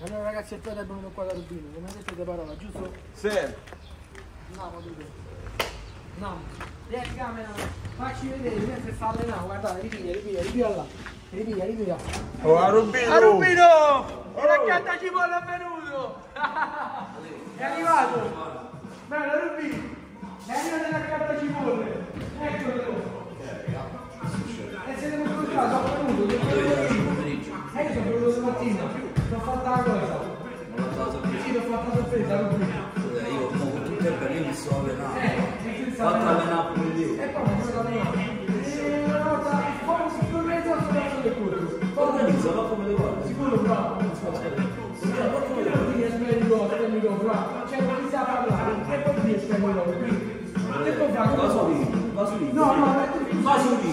Allora ragazzi il frate è venuto qua da Rubino, come detto parola, giusto? Sì. Andiamo due. Andiamo. Vieni camera, facci vedere mentre sta allenando, guardate, ripiglia, ripiglia, ripiglia là. Ripiglia, ripiglia. Oh, a Rubino! A Rubino! Il raccatta cipolla è venuto! è arrivato! Bello Rubino! È arrivato il raccatta cipolle! Eccolo! E siete incontrati, sono venuto, sono venuto. E io sono venuto stamattina, l'ho fatta la cosa. Sì, l'ho fatta sorpresa, Rubino. Io mo, con tutte le bene mi sto allenando. Eh, e Fatto allenare. pure io. E poi mi sono allenato. E una volta, poi mezzo sono andato del curso. Organizza, ma come le guardi? Sicuro bravo. Va. Cioè, non inizia a parlare, e poi ti esperi cose. Che può fare? Vasolino, vasolino. No, no, me, Rubino, sali con me.